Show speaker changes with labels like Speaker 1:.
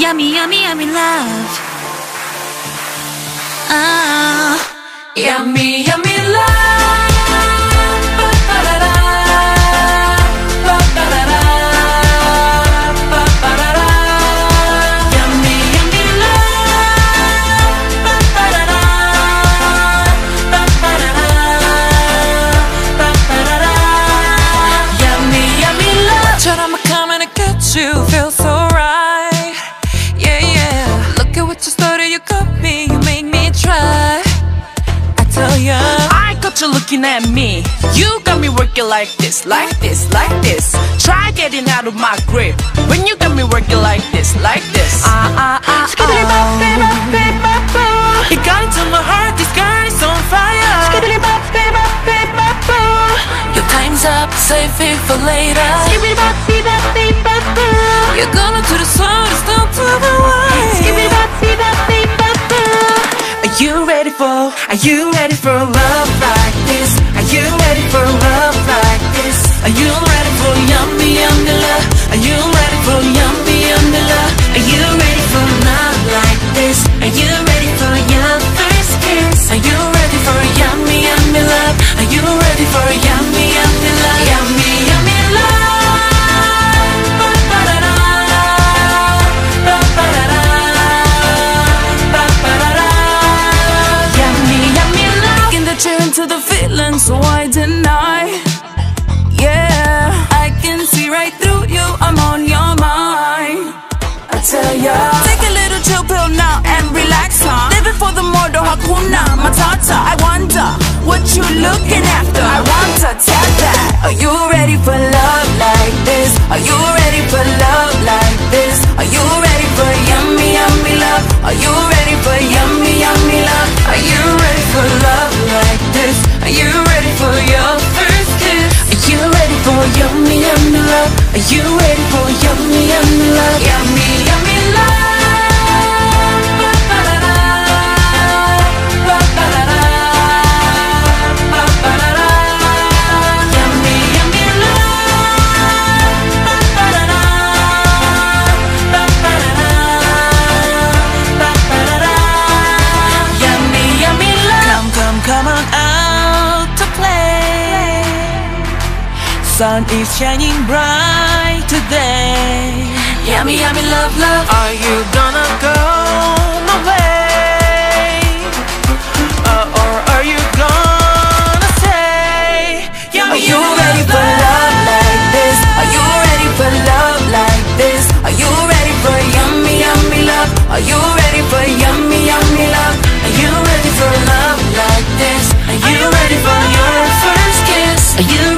Speaker 1: Yummy, yummy, yummy love. Ah,
Speaker 2: Yummy, yummy you got me, you made me try. I tell ya, I got you looking at me. You got me working like this, like this, like this. Try getting out of my grip when you got me working like this, like this. Ah ah ah. Bop. It got into my heart, this girl is on fire. Your time's up, save it for later. You're gonna do the sun, are you ready for love like this? Are you ready for love like this? Are you ready for yummy, you looking after. I want to tell that. Are you ready for love like this? Are you ready for love like this? Are you ready for yummy, yummy love? Are you ready for yummy, yummy love? Are you Sun is shining bright today. Yummy, yummy love, love. Are you gonna go my way? Uh, or are you gonna say, Yummy, Are you ready for love like this? Are you ready for love like this? Are you ready for yummy, yummy love? Are you ready for yummy, yummy love? Are you ready for love like this? Are you ready for your first kiss? Are you